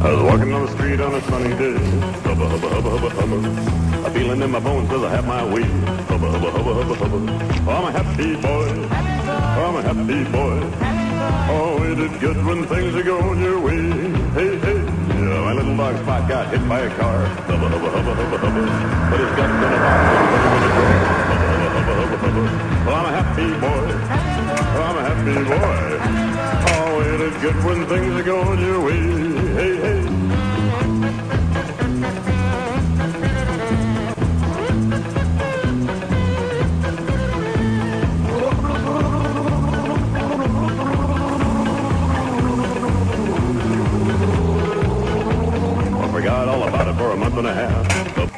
I was walking on the street on a sunny day. Hubba, hubba, hubba, hubba, hubba. A feeling in my bones says I have my way. Hubba, hubba, hubba, hubba, hubba. Oh, I'm a happy boy. Oh, I'm a happy boy. Oh, it is good when things are going your way. Hey, hey. Yeah, my little dog Spot got hit by a car. Hubba, hubba, hubba, hubba, hubba. But his gut's in a box. Well, I'm a happy boy. Oh, I'm a happy boy. Oh, it is good when things are going your way. all about it for a month and a half.